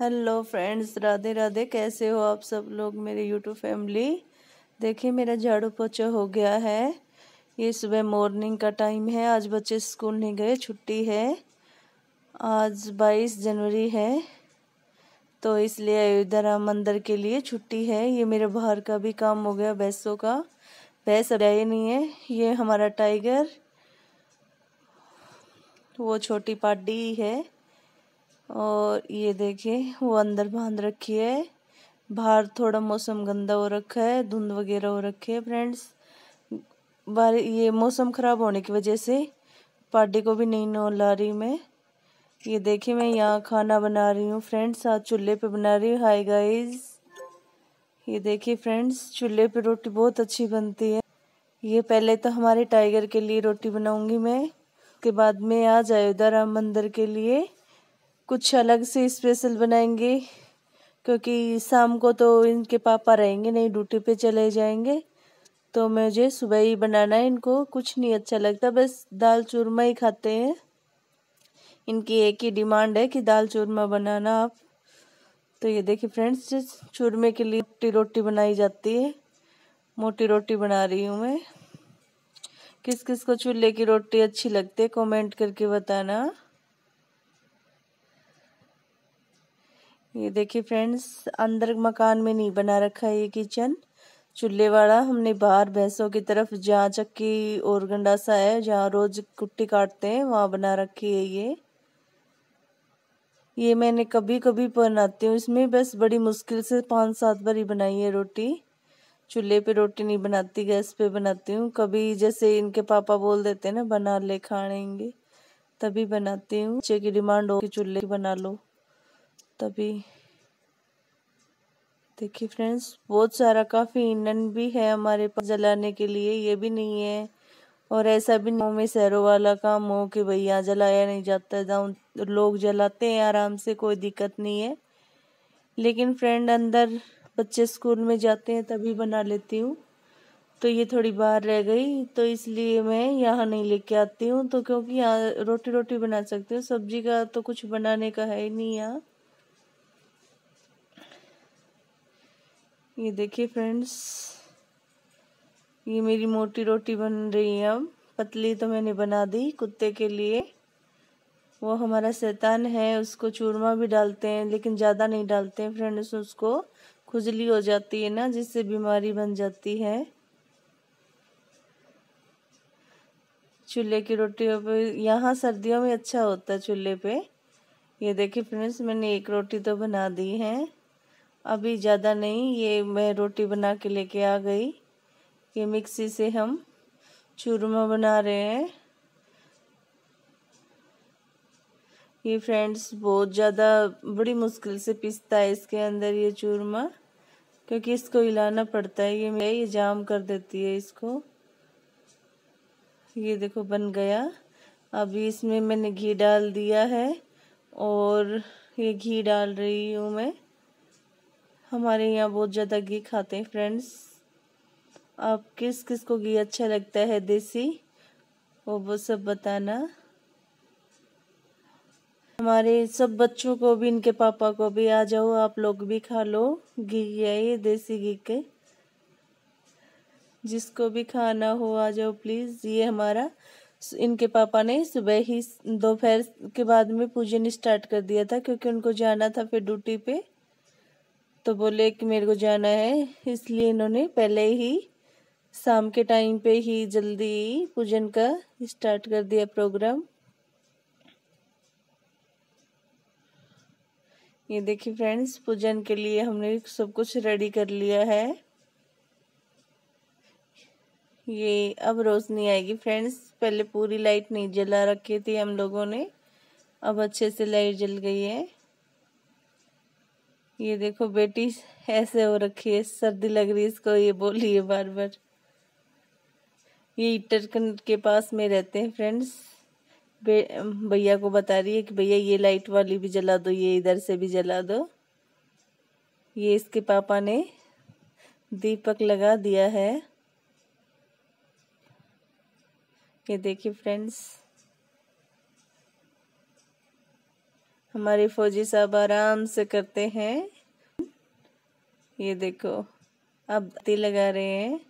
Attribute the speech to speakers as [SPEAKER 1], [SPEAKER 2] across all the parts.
[SPEAKER 1] Hello friends Radhe Radhe. कैसे हो आप सब लोग मेरे यूट्यूब फैमिली देखिए, मेरा झाड़ू पोछा हो गया है। ये सुबह मॉर्निंग का टाइम है। आज बच्चे स्कूल नहीं गए, छुट्टी है। आज 22 जनवरी है तो इसलिए अयोध्या राम मंदिर के लिए छुट्टी है। ये मेरे बाहर का भी काम हो गया, भैंसों का। भैंस अब नहीं है। ये हमारा टाइगर वो छोटी पाडी है। और ये देखिए, वो अंदर बाँध रखी है। बाहर थोड़ा मौसम गंदा हो रखा है, धुंध वगैरह हो रखी है फ्रेंड्स बार ये मौसम ख़राब होने की वजह से पार्टी को भी नहीं नौ ला रही मैं। ये देखिए, मैं यहाँ खाना बना रही हूँ फ्रेंड्स आज चूल्हे पे बना रही हूँ। हाय गाइस ये देखिए फ्रेंड्स चूल्हे पे रोटी बहुत अच्छी बनती है। ये पहले तो हमारे टाइगर के लिए रोटी बनाऊँगी मैं। उसके बाद में आज अयोध्या राम मंदिर के लिए। कुछ अलग से स्पेशल बनाएँगे, क्योंकि शाम को तो इनके पापा रहेंगे नहीं ड्यूटी पे चले जाएँगे। तो मुझे सुबह ही बनाना है इनको, कुछ नहीं अच्छा लगता, बस दाल चूरमा ही खाते हैं। इनकी एक ही डिमांड है कि दाल चूरमा बनाना आप। तो ये देखिए फ्रेंड्स चूरमे के लिए मोटी रोटी बनाई जाती है, मोटी रोटी बना रही हूँ मैं। किस किस को चूल्हे की रोटी अच्छी लगती है कमेंट करके बताना। ये देखिए फ्रेंड्स, अंदर मकान में नहीं बना रखा है ये किचन। चूल्हे वाला हमने बाहर भैंसों की तरफ़ जहाँ चक्की और गंडा सा है, जहाँ रोज कुट्टी काटते हैं, वहाँ बना रखी है ये। ये मैंने कभी कभी बनाती हूँ। इसमें बस बड़ी मुश्किल से पाँच सात बार ही बनाई है रोटी। चूल्हे पे रोटी नहीं बनाती, गैस पे बनाती हूँ। कभी जैसे इनके पापा बोल देते हैं ना, बना ले खाएँगे तभी बनाती हूँ। बच्चे की डिमांड हो कि चूल्हे बना लो। तभी। देखिए फ्रेंड्स बहुत सारा काफ़ी ईंधन भी है हमारे पास जलाने के लिए, ये भी नहीं है। और ऐसा भी नहीं में शहरों वाला काम हो कि भैया जलाया नहीं जाता जहाँ लोग जलाते हैं आराम से, कोई दिक्कत नहीं है। लेकिन फ्रेंड अंदर बच्चे स्कूल में जाते हैं, तभी बना लेती हूँ। तो ये थोड़ी बाहर रह गई तो इसलिए मैं यहाँ नहीं लेके आती हूँ। तो क्योंकि यहाँ रोटी रोटी बना सकती हूँ, सब्ज़ी का तो कुछ बनाने का है ही नहीं यहाँ। ये देखिए फ्रेंड्स, ये मेरी मोटी रोटी बन रही है अब। पतली तो मैंने बना दी कुत्ते के लिए। वो हमारा शैतान है, उसको चूरमा भी डालते हैं, लेकिन ज़्यादा नहीं डालते हैं फ्रेंड्स, उसको खुजली हो जाती है ना, जिससे बीमारी बन जाती है। चूल्हे की रोटी पे यहाँ सर्दियों में अच्छा होता है चूल्हे पे। ये देखिए फ्रेंड्स, मैंने एक रोटी तो बना दी है। अभी ज़्यादा नहीं, ये मैं रोटी बना के लेके आ गई। ये मिक्सी से हम चूरमा बना रहे हैं। ये फ्रेंड्स बहुत ज़्यादा बड़ी मुश्किल से पिसता है इसके अंदर ये चूरमा, क्योंकि इसको हिलाना पड़ता है। ये मैं ये जाम कर देती है इसको। ये देखो बन गया। अभी इसमें मैंने घी डाल दिया है और ये घी डाल रही हूँ मैं। हमारे यहाँ बहुत ज़्यादा घी खाते हैं फ्रेंड्स आप किस किस को घी अच्छा लगता है, देसी? वो वो सब बताना. हमारे सब बच्चों को भी, इनके पापा को भी, आ जाओ, आप लोग भी खा लो घी है ये देसी घी के. जिसको भी खाना हो, आ जाओ प्लीज़ ये हमारा, इनके पापा ने सुबह ही दोपहर के बाद में पूजन स्टार्ट कर दिया था, क्योंकि उनको जाना था फिर ड्यूटी पे. तो बोले कि मेरे को जाना है, इसलिए इन्होंने पहले ही शाम के टाइम पे ही जल्दी पूजन का स्टार्ट कर दिया प्रोग्राम। ये देखिए फ्रेंड्स, पूजन के लिए हमने सब कुछ रेडी कर लिया है। ये अब रोशनी आएगी फ्रेंड्स, पहले पूरी लाइट नहीं जला रखी थी हम लोगों ने, अब अच्छे से लाइट जल गई है। ये देखो बेटी, ऐसे हो रखी है, सर्दी लग रही है इसको, ये बोली है बार बार ये हीटर के पास में रहते हैं फ्रेंड्स भैया को बता रही है कि भैया, ये लाइट वाली भी जला दो, ये इधर से भी जला दो। ये इसके पापा ने दीपक लगा दिया है। ये देखिए फ्रेंड्स हमारे फौजी साहब आराम से करते हैं। ये देखो, अब तिल लगा रहे हैं।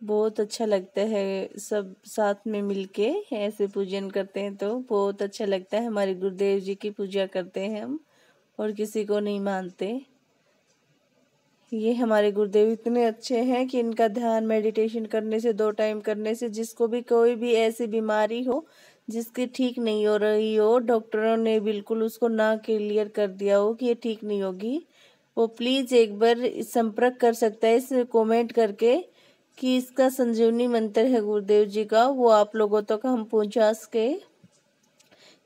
[SPEAKER 1] बहुत अच्छा लगता है सब साथ में मिलके, ऐसे पूजन करते हैं तो बहुत अच्छा लगता है। हमारे गुरुदेव जी की पूजा करते हैं हम, और किसी को नहीं मानते। ये हमारे गुरुदेव इतने अच्छे हैं कि इनका ध्यान मेडिटेशन करने से, दो टाइम करने से, जिसको भी कोई भी ऐसी बीमारी हो, जिसकी ठीक नहीं हो रही हो डॉक्टरों ने बिल्कुल उसको ना क्लियर कर दिया हो कि ये ठीक नहीं होगी। वो प्लीज़ एक बार संपर्क कर सकता है, इस कमेंट करके कि इसका संजीवनी मंत्र है गुरुदेव जी का, वो आप लोगों तक तो हम पहुँचा सके।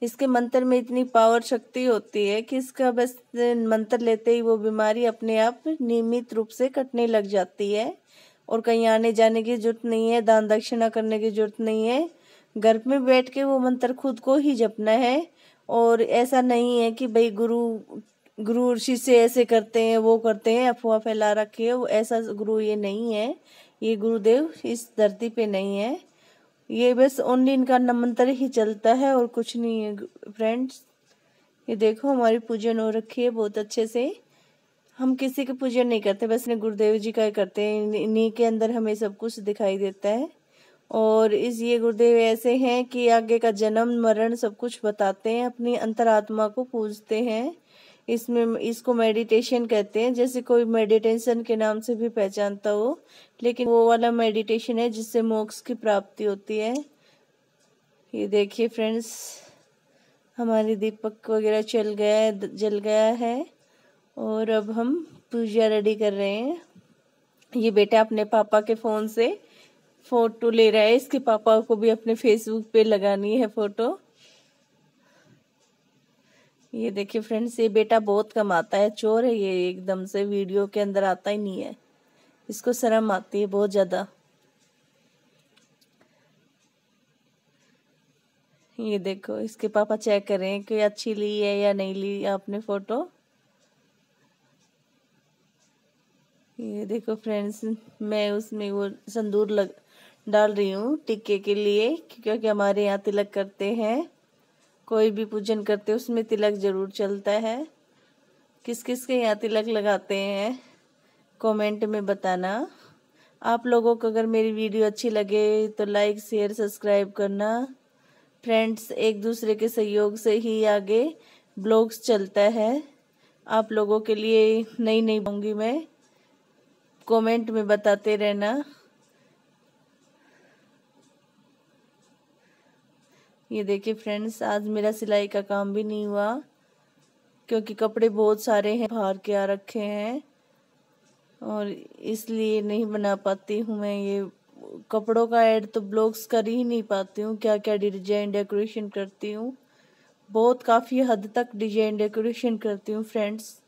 [SPEAKER 1] इसके मंत्र में इतनी पावर शक्ति होती है कि इसका बस मंत्र लेते ही वो बीमारी अपने आप नियमित रूप से कटने लग जाती है। और कहीं आने जाने की ज़रूरत नहीं है, दान दक्षिणा करने की ज़रूरत नहीं है। घर में बैठ के वो मंत्र खुद को ही जपना है। और ऐसा नहीं है कि भाई गुरु गुरु ऋषि से ऐसे करते हैं, वो करते हैं, अफवाह फैला रखे है। ऐसा गुरु ये नहीं है। ये गुरुदेव इस धरती पे नहीं है। ये बस ओनली इनका मंत्र ही चलता है और कुछ नहीं है फ्रेंड्स ये देखो, हमारी पूजन हो रखी है बहुत अच्छे से। हम किसी की पूजन नहीं करते, बस ने गुरुदेव जी का ही करते हैं। इन्हीं के अंदर हमें सब कुछ दिखाई देता है। और इस ये गुरुदेव ऐसे हैं कि आगे का जन्म, मरण सब कुछ बताते हैं, अपनी अंतरात्मा को पूजते हैं। इसमें इसको मेडिटेशन कहते हैं। जैसे कोई मेडिटेशन के नाम से भी पहचानता हो, लेकिन वो वाला मेडिटेशन है जिससे मोक्ष की प्राप्ति होती है। ये देखिए फ्रेंड्स हमारी दीपक वगैरह चल गया है जल गया है, और अब हम पूजा रेडी कर रहे हैं। ये बेटा अपने पापा के फ़ोन से फ़ोटो ले रहा है। इसके पापा को भी अपने फेसबुक पे लगानी है फ़ोटो ये देखिए फ्रेंड्स, ये बेटा बहुत कम आता है। चोर है ये, एकदम से वीडियो के अंदर आता ही नहीं है। इसको शर्म आती है बहुत ज़्यादा। ये देखो, इसके पापा चेक करें कि अच्छी ली है या नहीं ली आपने फ़ोटो। ये देखो फ्रेंड्स, मैं उसमें वो संदूर लग डाल रही हूँ टिक्के के लिए, क्योंकि हमारे यहाँ तिलक करते हैं। कोई भी पूजन करते हैं, उसमें तिलक ज़रूर चलता है। किस किस के यहाँ तिलक लगाते हैं कमेंट में बताना। आप लोगों को अगर मेरी वीडियो अच्छी लगे तो लाइक शेयर सब्सक्राइब करना। फ्रेंड्स एक दूसरे के सहयोग से ही आगे ब्लॉग्स चलता है। आप लोगों के लिए नई नई होंगी मैं। कमेंट में बताते रहना। ये देखिए फ्रेंड्स आज मेरा सिलाई का काम भी नहीं हुआ, क्योंकि कपड़े बहुत सारे हैं, बाहर के आ रखे हैं, और इसलिए नहीं बना पाती हूँ मैं ये। कपड़ों का ऐड तो ब्लॉग्स कर ही नहीं पाती हूँ क्या क्या डिज़ाइन डेकोरेशन करती हूँ। बहुत काफ़ी हद तक डिज़ाइन डेकोरेशन करती हूँ फ्रेंड्स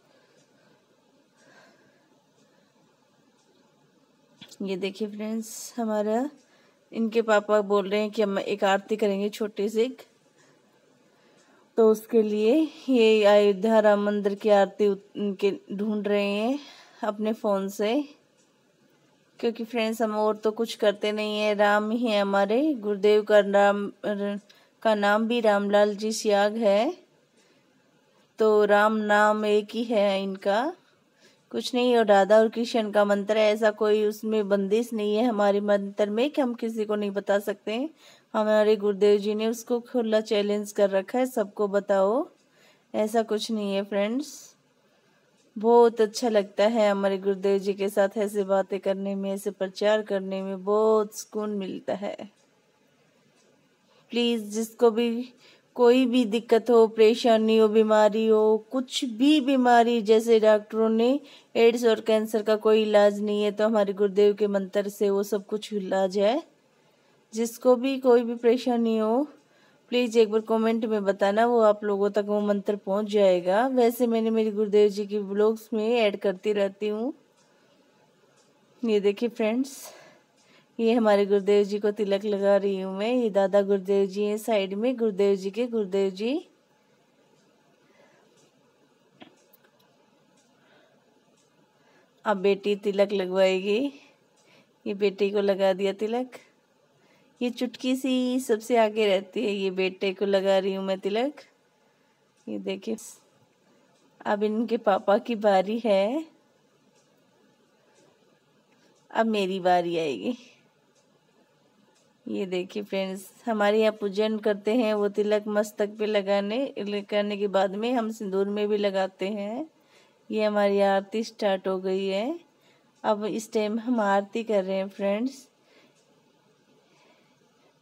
[SPEAKER 1] ये देखिए फ्रेंड्स हमारा इनके पापा बोल रहे हैं कि हम एक आरती करेंगे छोटी सी तो उसके लिए ये अयोध्या राम मंदिर की आरती उनके ढूंढ रहे हैं अपने फ़ोन से। क्योंकि फ्रेंड्स हम और तो कुछ करते नहीं है। राम ही है हमारे। गुरुदेव का राम का नाम भी रामलाल जी सियाग है। तो राम नाम एक ही है इनका। कुछ नहीं, और राधा और कृष्ण का मंत्र है, ऐसा कोई उसमें बंदिश नहीं है हमारे मंत्र में कि हम किसी को नहीं बता सकते। हमारे गुरुदेव जी ने उसको खुला चैलेंज कर रखा है, सबको बताओ। ऐसा कुछ नहीं है फ्रेंड्स बहुत अच्छा लगता है हमारे गुरुदेव जी के साथ ऐसे बातें करने में, ऐसे प्रचार करने में, बहुत सुकून मिलता है। प्लीज़ जिसको भी कोई भी दिक्कत हो, परेशानी हो, बीमारी हो, कुछ भी बीमारी, जैसे डॉक्टरों ने एड्स और कैंसर का कोई इलाज नहीं है तो हमारे गुरुदेव के मंत्र से वो सब कुछ इलाज है। जिसको भी कोई भी परेशानी हो प्लीज़ एक बार कमेंट में बताना, वो आप लोगों तक वो मंत्र पहुँच जाएगा। वैसे मैंने मेरी गुरुदेव जी की ब्लॉग्स में ऐड करती रहती हूँ। ये देखिए फ्रेंड्स ये हमारे गुरुदेव जी को तिलक लगा रही हूँ मैं। ये दादा गुरुदेव जी हैं साइड में। गुरुदेव जी के गुरुदेव जी। अब बेटी तिलक लगवाएगी। ये बेटे को लगा दिया तिलक। ये चुटकी सी सबसे आगे रहती है। ये बेटे को लगा रही हूँ मैं तिलक। ये देखिए, अब इनके पापा की बारी है। अब मेरी बारी आएगी। ये देखिए फ्रेंड्स हमारे यहाँ पूजन करते हैं, वो तिलक मस्तक पे लगाने करने के बाद में हम सिंदूर में भी लगाते हैं। ये हमारी आरती स्टार्ट हो गई है। अब इस टाइम हम आरती कर रहे हैं फ्रेंड्स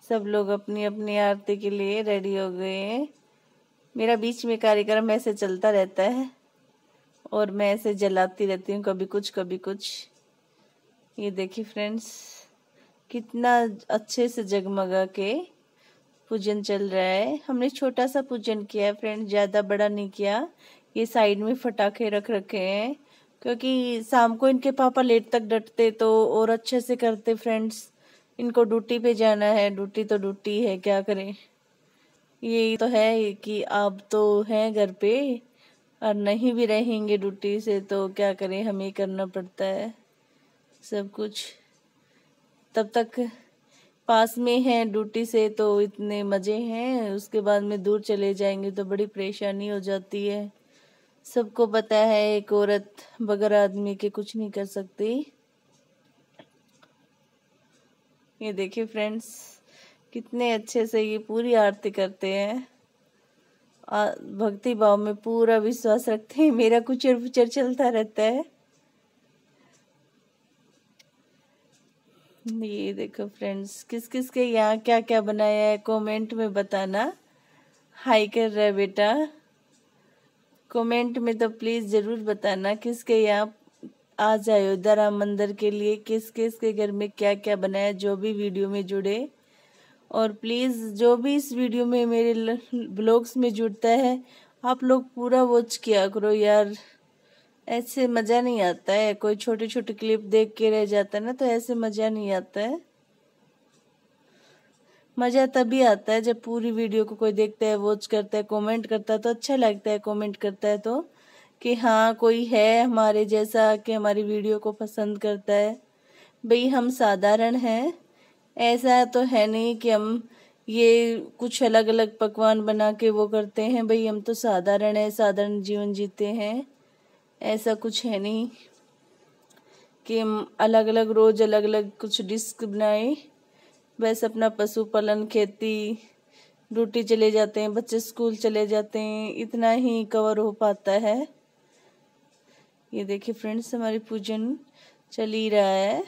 [SPEAKER 1] सब लोग अपनी अपनी आरती के लिए रेडी हो गए हैं। मेरा बीच में कार्यक्रम ऐसे चलता रहता है और मैं ऐसे जलाती रहती हूँ कभी कुछ कभी कुछ। ये देखिए फ्रेंड्स कितना अच्छे से जगमगा के पूजन चल रहा है। हमने छोटा सा पूजन किया है फ्रेंड ज़्यादा बड़ा नहीं किया। ये साइड में फटाखे रख रखे हैं, क्योंकि शाम को इनके पापा लेट तक डटते तो और अच्छे से करते फ्रेंड्स इनको ड्यूटी पे जाना है ड्यूटी तो ड्यूटी है, क्या करें? ये तो है कि आप तो हैं घर पे, और नहीं भी रहेंगे ड्यूटी से तो क्या करें? हमें करना पड़ता है, सब कुछ। तब तक पास में हैं ड्यूटी से तो इतने मज़े हैं। उसके बाद में दूर चले जाएँगे तो बड़ी परेशानी हो जाती है। सबको पता है एक औरत बगैर आदमी के कुछ नहीं कर सकती। ये देखिए फ्रेंड्स, कितने अच्छे से ये पूरी आरती करते हैं। भक्ति भाव में पूरा विश्वास रखते हैं। मेरा कुचर पुचर चलता रहता है। ये देखो फ्रेंड्स किस किस के यहाँ क्या क्या बनाया है कमेंट में बताना। हाई कर रहा है बेटा। कमेंट में तो प्लीज़ ज़रूर बताना किसके यहाँ आज अयोध्या राम मंदिर के लिए, किस किस के घर में क्या क्या बनाया, जो भी वीडियो में जुड़े। और प्लीज़ जो भी इस वीडियो में मेरे ब्लॉग्स में जुड़ता है, आप लोग पूरा वॉच किया करो यार। ऐसे मज़ा नहीं आता है। कोई छोटी छोटी क्लिप देख के रह जाता है ना तो ऐसे मज़ा नहीं आता है। मज़ा तभी आता है जब पूरी वीडियो को कोई देखता है वॉच करता है कमेंट करता है तो अच्छा लगता है कमेंट करता है तो कि हाँ कोई है हमारे जैसा कि हमारी वीडियो को पसंद करता है। भाई, हम साधारण हैं। ऐसा तो है नहीं कि हम ये कुछ अलग अलग पकवान बना के वो करते हैं। भाई, हम तो साधारण है, साधारण जीवन जीते हैं। ऐसा कुछ है नहीं कि अलग अलग रोज अलग अलग कुछ डिस्क बनाए, बस अपना पशुपालन, खेती, ड्यूटी चले जाते हैं, बच्चे स्कूल चले जाते हैं, इतना ही कवर हो पाता है। ये देखिए फ्रेंड्स हमारी पूजन चल ही रहा है,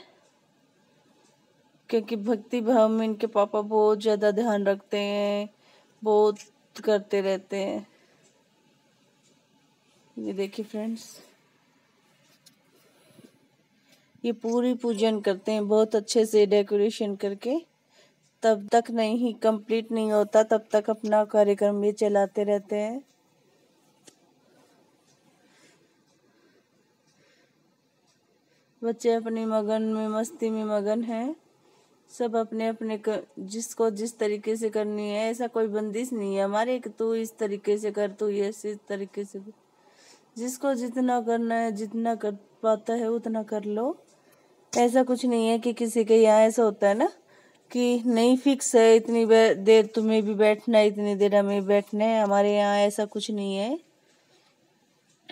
[SPEAKER 1] क्योंकि भक्ति भाव में इनके पापा बहुत ज़्यादा ध्यान रखते हैं, बहुत करते रहते हैं। ये देखिए फ्रेंड्स ये पूरी पूजन करते हैं बहुत अच्छे से डेकोरेशन करके। तब तक नहीं कंप्लीट नहीं होता तब तक अपना कार्यक्रम ये चलाते रहते हैं। बच्चे अपनी मगन में मस्ती में मगन हैं। सब अपने अपने कर, जिसको जिस तरीके से करनी है ऐसा कोई बंदिश नहीं है। हमारे तू इस तरीके से कर तू ये इस तरीके से जिसको जितना करना है, जितना कर पाता है, उतना कर लो। ऐसा कुछ नहीं है कि किसी के यहाँ ऐसा होता है ना कि नहीं फिक्स है, इतनी देर तुम्हें भी बैठना है, इतनी देर हमें बैठना है, हमारे यहाँ ऐसा कुछ नहीं है।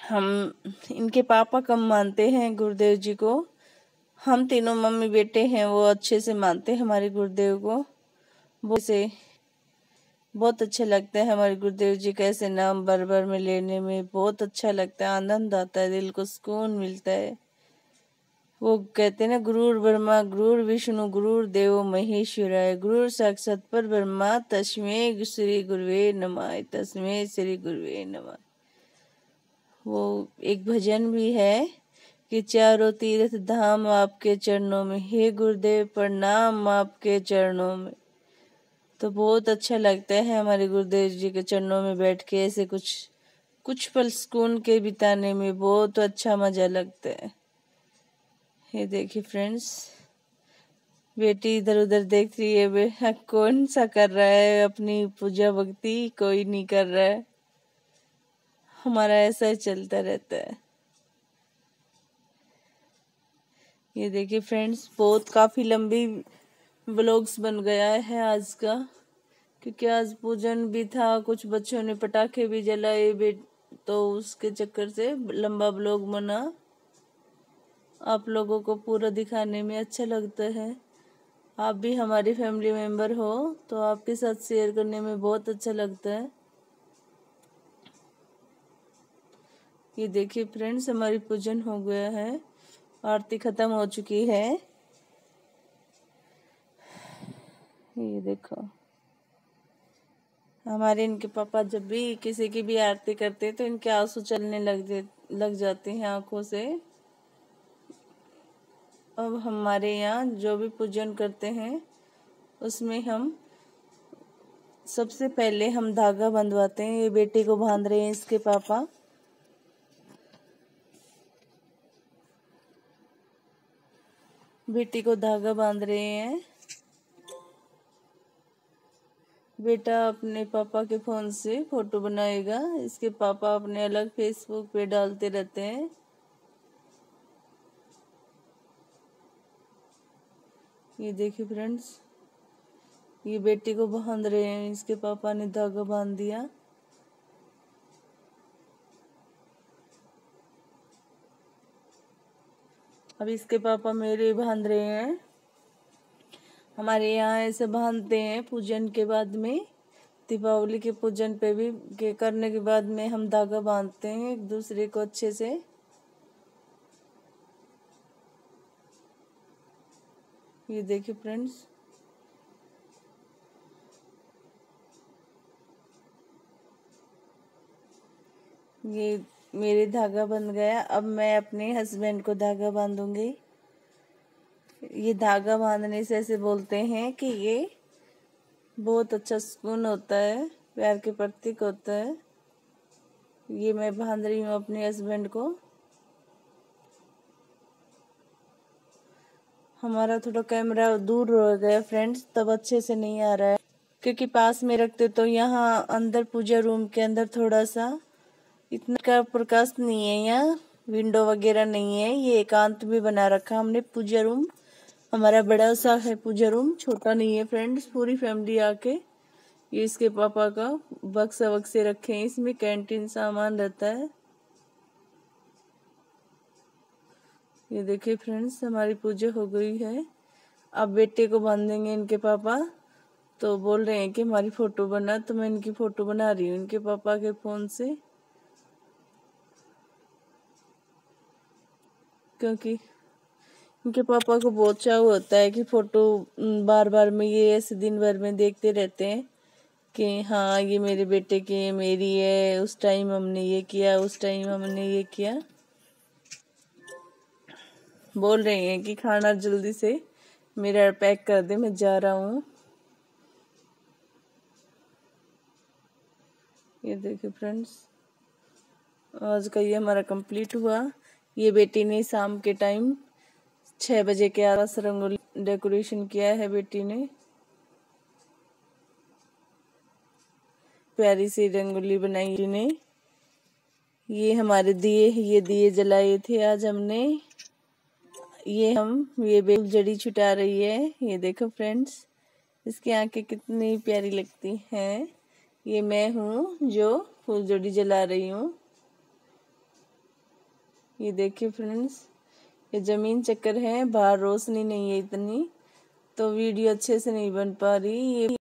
[SPEAKER 1] हम, इनके पापा कम मानते हैं गुरुदेव जी को। हम तीनों मम्मी बेटे हैं, वो अच्छे से मानते हैं हमारे गुरुदेव को। वो से बहुत अच्छा लगता है हमारे गुरुदेव जी का ऐसे नाम बर बर में लेने में। बहुत अच्छा लगता है, आनंद आता है, दिल को सुकून मिलता है। वो कहते हैं ना, गुरुर ब्रह्मा, गुरुर विष्णु, गुरुर देव महेश्वराय, गुरुर साक्षात पर ब्रह्मा, तस्मे श्री गुरुवे नमाय तस्मे श्री गुरुवे नमाय वो एक भजन भी है कि चारों तीर्थ धाम आपके चरणों में, हे गुरुदेव, प्रणाम आपके चरणों में। तो बहुत अच्छा लगता है हमारे गुरुदेव जी के चरणों में बैठ के ऐसे कुछ कुछ पल सुकून के बिताने में बहुत अच्छा मज़ा लगता है। ये देखिए फ्रेंड्स बेटी इधर उधर देख रही है कौन सा कर रहा है, अपनी पूजा भक्ति कोई नहीं कर रहा है। हमारा ऐसा ही चलता रहता है। ये देखिए फ्रेंड्स बहुत काफ़ी लंबी ब्लॉग्स बन गया है आज का, क्योंकि आज पूजन भी था, कुछ बच्चों ने पटाखे भी जलाए बे तो उसके चक्कर से लंबा ब्लॉग बना। आप लोगों को पूरा दिखाने में अच्छा लगता है। आप भी हमारी फैमिली मेंबर हो तो आपके साथ शेयर करने में बहुत अच्छा लगता है। ये देखिए फ्रेंड्स हमारी पूजन हो गया है, आरती खत्म हो चुकी है। ये देखो। हमारे इनके पापा जब भी किसी की भी आरती करते तो इनके आँसू चलने लग लग जाते हैं आँखों से। अब हमारे यहाँ जो भी पूजन करते हैं, उसमें हम सबसे पहले हम धागा बंधवाते हैं। ये बेटी को बाँध रहे हैं इसके पापा। बेटी को धागा बाँध रहे हैं। बेटा अपने पापा के फ़ोन से फ़ोटो बनाएगा। इसके पापा अपने अलग फेसबुक पे डालते रहते हैं। ये देखिए फ्रेंड्स ये बेटी को बाँध रहे हैं। इसके पापा ने धागा बाँध दिया। अब इसके पापा मेरे बाँध रहे हैं। हमारे यहाँ ऐसे बांधते हैं पूजन के बाद में, दीपावली के पूजन पे भी, के करने के बाद में हम धागा बांधते हैं एक दूसरे को अच्छे से। ये देखिए फ्रेंड्स। ये मेरे धागा बन गया, अब मैं अपने हस्बैंड को धागा बांधूँगी। ये धागा बांधने से ऐसे बोलते हैं कि ये बहुत अच्छा सुकून होता है, प्यार के प्रतीक होता है। ये मैं बाँध रही हूँ अपने हस्बैंड को। हमारा थोड़ा कैमरा दूर हो गया फ्रेंड्स तब अच्छे से नहीं आ रहा है। क्योंकि पास में रखते तो यहाँ अंदर पूजा रूम के अंदर थोड़ा सा इतना का प्रकाश नहीं है यहाँ विंडो वगैरह नहीं है, ये एकांत भी बना रखा हमने पूजा रूम हमारा बड़ा सा है पूजा रूम छोटा नहीं है फ्रेंड्स पूरी फैमिली आके ये इसके पापा का बक्सा वक्से रखे हैं। इसमें कैंटीन सामान रहता है। ये देखिए फ्रेंड्स हमारी पूजा हो गई है। अब बेटे को बांधेंगे इनके पापा। तो बोल रहे हैं कि हमारी फ़ोटो बना तो मैं इनकी फ़ोटो बना रही हूँ, इनके पापा के फ़ोन से। क्योंकि उनके पापा को बहुत चाव होता है कि फ़ोटो बार बार में ये ऐसे दिन भर में देखते रहते हैं कि हाँ ये मेरे बेटे की मेरी है, उस टाइम हमने ये किया, उस टाइम हमने ये किया। बोल रहे हैं कि खाना जल्दी से मेरा पैक कर दे, मैं जा रहा हूँ। ये देखिए फ्रेंड्स, आज का ये हमारा कंप्लीट हुआ। ये बेटी ने शाम के टाइम छह बजे के आस रंगोली डेकोरेशन किया है बेटी ने। प्यारी सी रंगोली बनाई ने ये हमारे दिए, ये दिए जलाए थे आज हमने। ये हम, ये बेल जड़ी छुटा रही है। ये देखो फ्रेंड्स, इसकी आँखें कितनी प्यारी लगती हैं। ये मैं हूँ जो फूल जोड़ी जला रही हूँ। ये देखिए फ्रेंड्स ये ज़मीन चक्कर है, बाहर रोशनी नहीं है इतनी तो वीडियो अच्छे से नहीं बन पा रही। ये